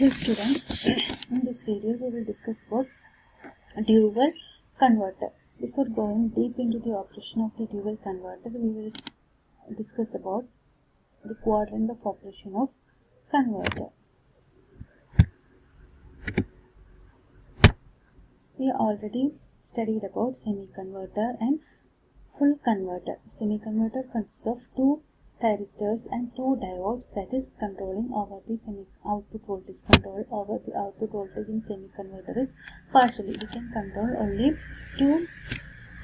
Dear students, in this video we will discuss about dual converter. Before going deep into the operation of the dual converter, we will discuss about the quadrant of operation of converter. We already studied about semi-converter and full converter. Semi-converter consists of two thyristors and two diodes that is controlling over the semi output voltage control over the output voltage in semi-converter is partially we can control only two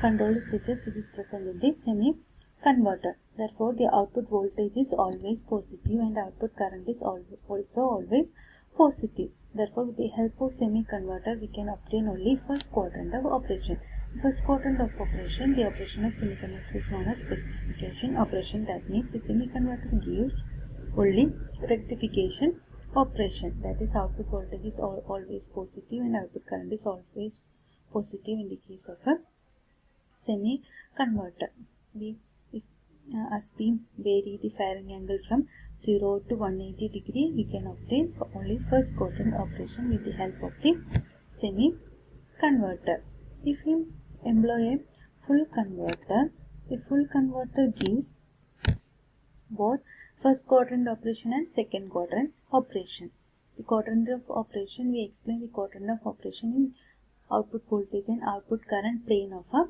control switches which is present in the semi-converter therefore the output voltage is always positive and output current is also always positive. Therefore with the help of semi-converter we can obtain only first quadrant of operation First quadrant of operation, the operation of semi-converter is known as rectification operation. That means the semi-converter gives only rectification operation. That is output voltage is always positive and output current is always positive in the case of a semi-converter. We, if, uh, as we vary the firing angle from 0 to 180 degree, we can obtain only first quadrant operation with the help of the semi-converter. If you employ a full converter. A full converter gives both first quadrant operation and second quadrant operation. The quadrant of operation, we explain the quadrant of operation in output voltage and output current plane of a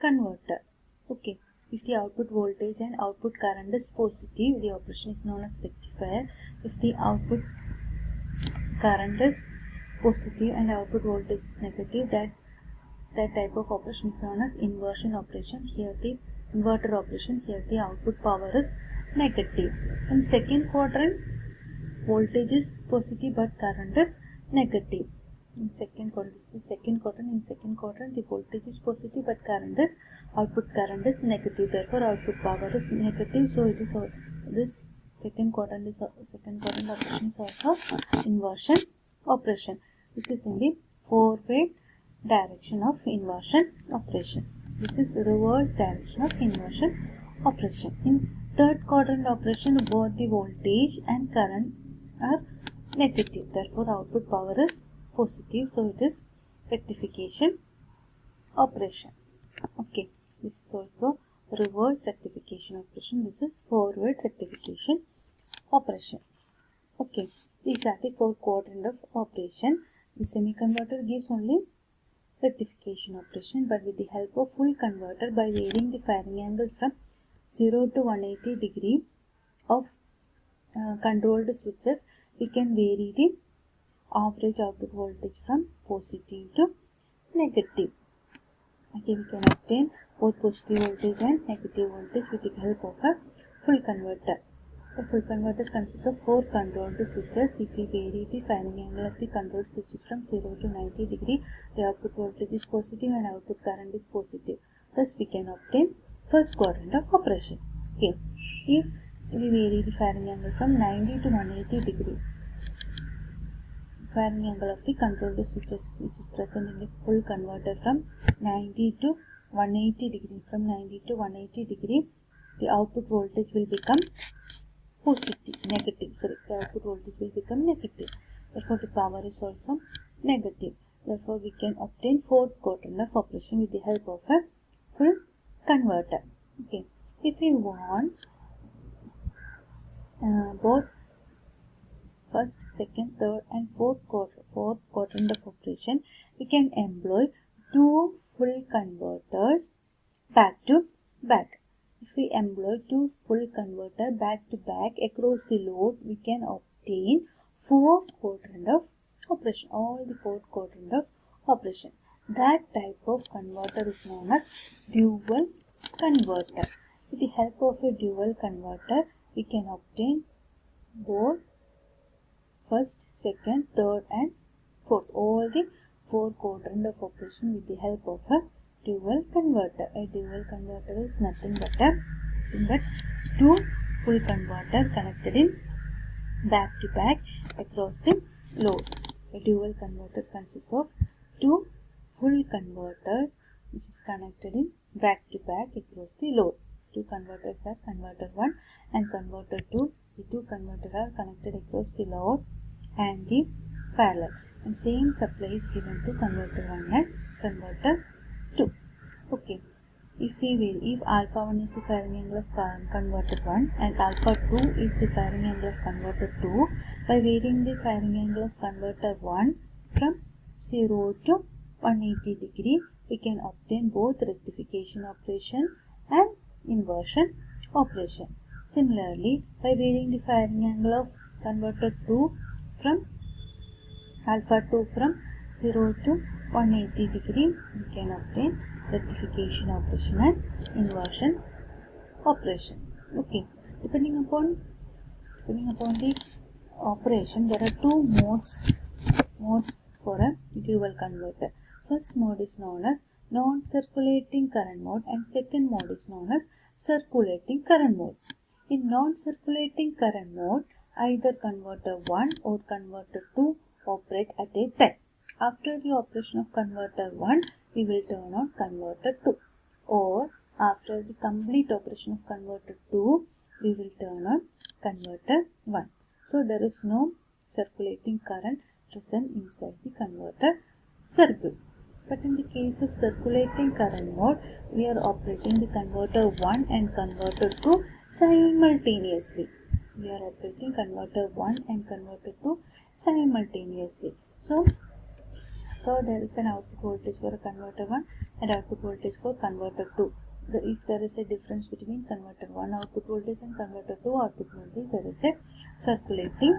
converter. Okay, if the output voltage and output current is positive, the operation is known as rectifier. If the output current is positive and output voltage is negative, that that type of operation is known as inversion operation. Here the inverter operation, here the output power is negative. In second quadrant, voltage is positive but current is negative. In second quadrant, this is second quadrant. In second quadrant, the voltage is positive but current is output current is negative. Therefore, output power is negative. So it is this second quadrant is second quadrant operation is also inversion operation. This is in the four way direction of inversion operation. This is reverse direction of inversion operation. In third quadrant operation, both the voltage and current are negative. Therefore, output power is positive. So, it is rectification operation. Okay. This is also reverse rectification operation. This is forward rectification operation. Okay. These are the four quadrant of operation. The semi-converter gives only rectification operation but with the help of full converter by varying the firing angle from 0 to 180 degree of uh, controlled switches we can vary the average output voltage from positive to negative. Okay we can obtain both positive voltage and negative voltage with the help of a full converter the full converter consists of four controlled switches. If we vary the firing angle of the controlled switches from 0 to 90 degree, the output voltage is positive and output current is positive. Thus, we can obtain first quadrant of operation. Okay. If we vary the firing angle from 90 to 180 degree, firing angle of the controlled switches which is present in the full converter from 90 to 180 degree. From 90 to 180 degree, the output voltage will become positive negative sorry the output voltage will become negative. Therefore the power is also negative. Therefore we can obtain fourth quadrant of operation with the help of a full converter. Okay. If we want uh, both first second third and fourth quarter fourth quadrant of operation we can employ two full converters back to back if we employ two full converter back to back across the load, we can obtain fourth quadrant of operation, all the fourth quadrant of operation. That type of converter is known as dual converter. With the help of a dual converter, we can obtain both first, second, third and fourth. All the four quadrant of operation with the help of a dual converter. A dual converter is nothing but a but two full converter connected in back to back across the load. A dual converter consists of two full converters which is connected in back to back across the load. Two converters are converter 1 and converter 2. The two converters are connected across the load and the parallel and same supply is given to converter 1 and converter 2 okay. If we will if alpha 1 is the firing angle of converter 1 and alpha 2 is the firing angle of converter 2 by varying the firing angle of converter 1 from 0 to 180 degree we can obtain both rectification operation and inversion operation. Similarly by varying the firing angle of converter 2 from alpha 2 from 0 to 180 degree we can obtain rectification operation and inversion. Operation. Okay. Depending upon depending upon the operation there are two modes modes for a dual converter. First mode is known as non-circulating current mode and second mode is known as circulating current mode. In non-circulating current mode either converter 1 or converter 2 operate at a time after the operation of converter 1 we will turn on converter 2 or after the complete operation of converter 2 we will turn on converter 1 so there is no circulating current present inside the converter circuit but in the case of circulating current mode we are operating the converter 1 and converter 2 simultaneously. We are operating converter 1 and converter 2 simultaneously. So so there is an output voltage for converter 1 and output voltage for converter 2. The, if there is a difference between converter 1 output voltage and converter 2 output voltage, there is a circulating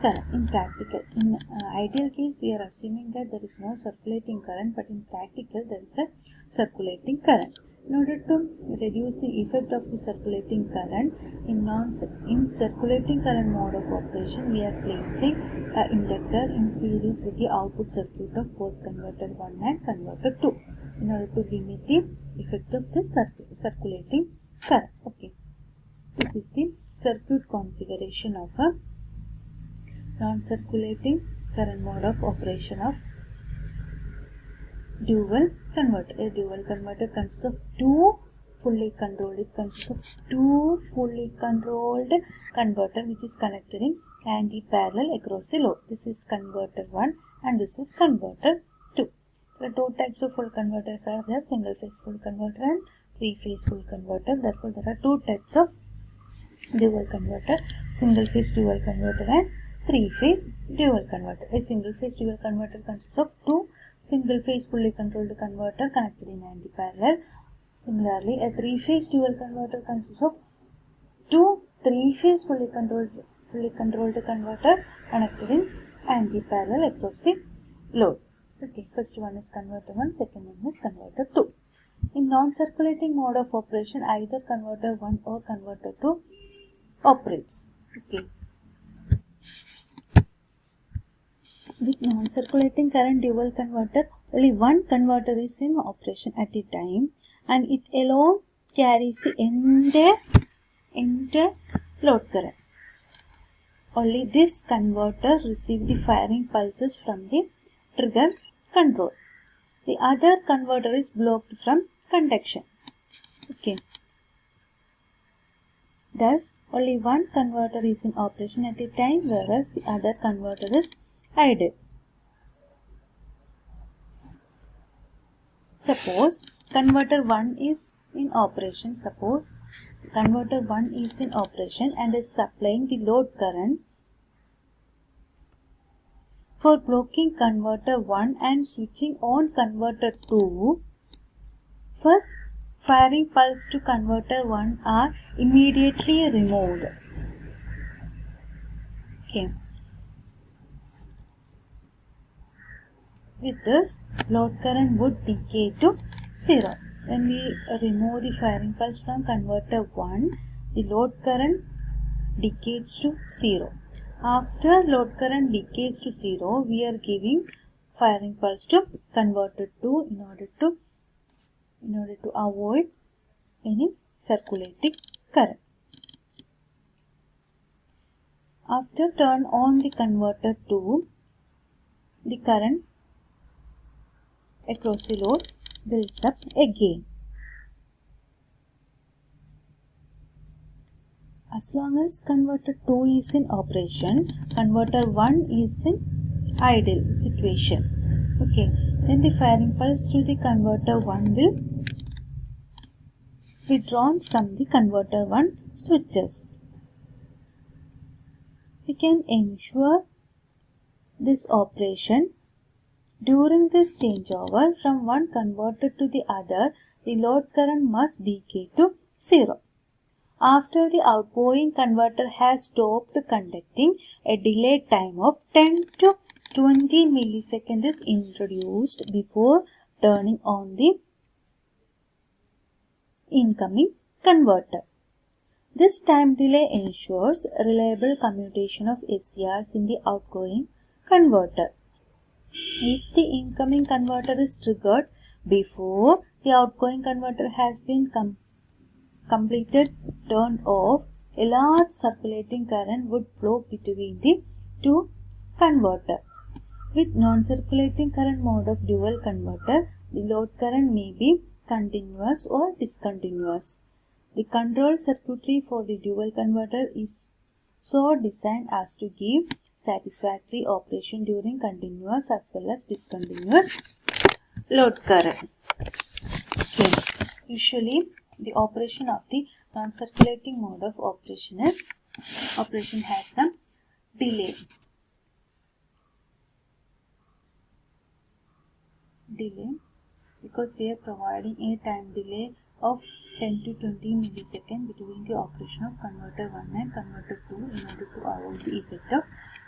current. In practical, in uh, ideal case, we are assuming that there is no circulating current, but in practical, there is a circulating current. In order to reduce the effect of the circulating current. In non in circulating current mode of operation, we are placing an inductor in series with the output circuit of both converter 1 and converter 2 in order to limit the effect of this circulating current. Okay, this is the circuit configuration of a non-circulating current mode of operation of dual converter. A dual converter consists of two fully controlled. It consists of two fully controlled converter which is connected in anti-parallel across the load. This is converter 1 and this is converter 2. The two types of full converters are there, single phase full converter and three phase full converter. Therefore, there are two types of dual converter, single phase dual converter and three phase dual converter. A single phase dual converter consists of two single phase fully controlled converter connected in anti-parallel. Similarly, a three-phase dual converter consists of two three-phase fully controlled fully controlled converter connected in anti-parallel across the load. Okay, first one is converter 1, second one is converter 2. In non-circulating mode of operation, either converter 1 or converter 2 operates. Okay. With non-circulating current dual converter, only one converter is in operation at a time and it alone carries the entire, entire load current. Only this converter receives the firing pulses from the trigger control. The other converter is blocked from conduction. Okay. Thus, only one converter is in operation at a time whereas the other converter is idle. Suppose converter 1 is in operation. Suppose converter 1 is in operation and is supplying the load current. For blocking converter 1 and switching on converter 2, first firing pulse to converter 1 are immediately removed. Okay. With this, load current would decay to 0. When we remove the firing pulse from converter 1, the load current decays to 0. After load current decays to 0, we are giving firing pulse to converter 2 in order to in order to avoid any circulating current. After turn on the converter 2, the current across the load builds up again. as long as converter 2 is in operation converter 1 is in idle situation okay then the firing pulse through the converter 1 will be drawn from the converter 1 switches we can ensure this operation during this changeover from one converter to the other the load current must decay to zero after the outgoing converter has stopped conducting, a delay time of 10 to 20 milliseconds is introduced before turning on the incoming converter. This time delay ensures reliable commutation of SCRs in the outgoing converter. If the incoming converter is triggered before the outgoing converter has been completed, completed turned off, a large circulating current would flow between the two converter. With non-circulating current mode of dual converter, the load current may be continuous or discontinuous. The control circuitry for the dual converter is so designed as to give satisfactory operation during continuous as well as discontinuous load current. Okay. Usually the operation of the non-circulating mode of operation is operation has some delay delay because we are providing a time delay of 10 to 20 milliseconds between the operation of converter 1 and converter 2 in order to avoid the effect of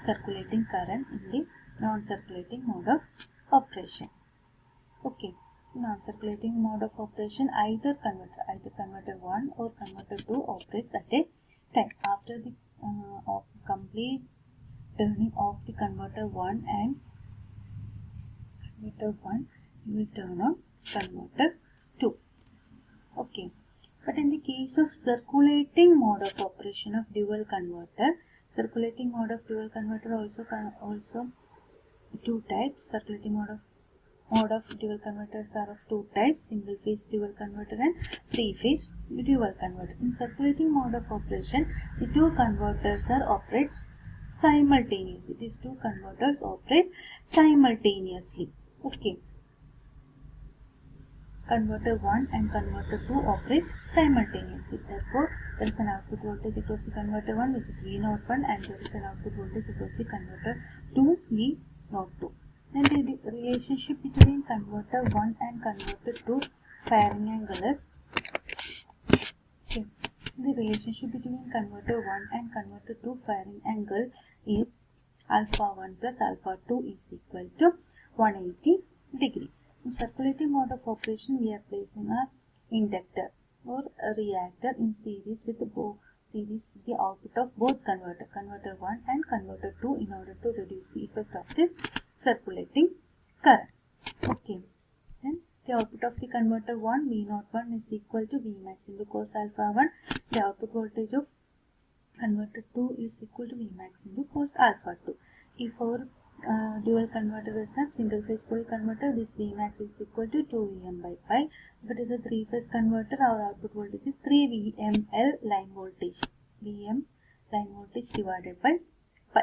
circulating current in the non-circulating mode of operation. Okay. Non-circulating mode of operation either converter either converter 1 or converter 2 operates at a time. After the uh, complete turning off the converter 1 and converter 1 you will turn on converter 2 okay. But in the case of circulating mode of operation of dual converter circulating mode of dual converter also also two types. Circulating mode of mode of dual converters are of two types single phase dual converter and three phase dual converter. In circulating mode of operation the two converters are operates simultaneously. These two converters operate simultaneously. Okay converter 1 and converter 2 operate simultaneously therefore there is an output voltage across the converter 1 which is V01 and there is an output voltage across the converter 2 V02 then the, the relationship between converter 1 and converter 2 firing angle is okay. the relationship between converter 1 and converter 2 firing angle is alpha 1 plus alpha 2 is equal to 180 degree. In circulating mode of operation we are placing a inductor or a reactor in series with the both series with the output of both converter converter 1 and converter 2 in order to reduce the effect of this circulating current. Okay. Then the output of the converter 1 V naught one is equal to Vmax into cos alpha 1. The output voltage of converter 2 is equal to Vmax into cos alpha 2. If our uh, dual converter is a single phase full converter, this Vmax is equal to 2 Vm by pi. If it is a three phase converter, our output voltage is 3 VML line voltage. Vm line voltage divided by pi.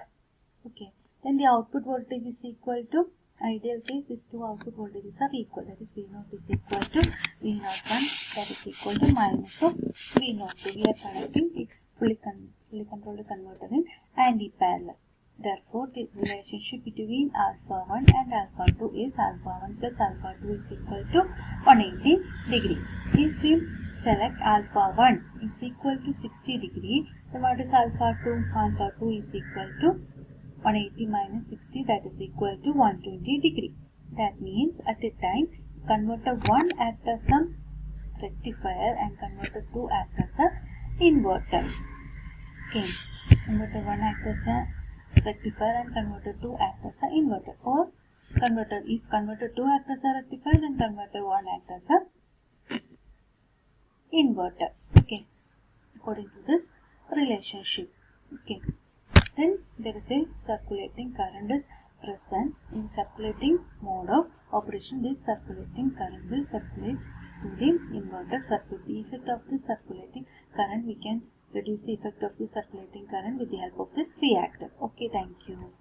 Okay. Then the output voltage is equal to ideal case these two output voltages are equal. That is V0 is equal to V01 that is equal to minus of V02 we are connecting the fully, con fully controlled converter in anti-parallel therefore the relationship between alpha 1 and alpha 2 is alpha 1 plus alpha 2 is equal to 180 degree if we select alpha 1 is equal to 60 degree then what is alpha 2 alpha 2 is equal to 180 minus 60 that is equal to 120 degree. That means at a time converter 1 acts as a rectifier and converter 2 acts as a inverter. Okay. Converter 1 acts as a rectifier and converter 2 act as a inverter or converter if converter 2 act as a rectifier then converter 1 act as a inverter. Okay. According to this relationship. Okay. Then there is a circulating current is present in circulating mode of operation. This circulating current will circulate to the inverter circuit. The effect of this circulating current we can reduce the effect of the circulating current with the help of this reactor. Okay, thank you.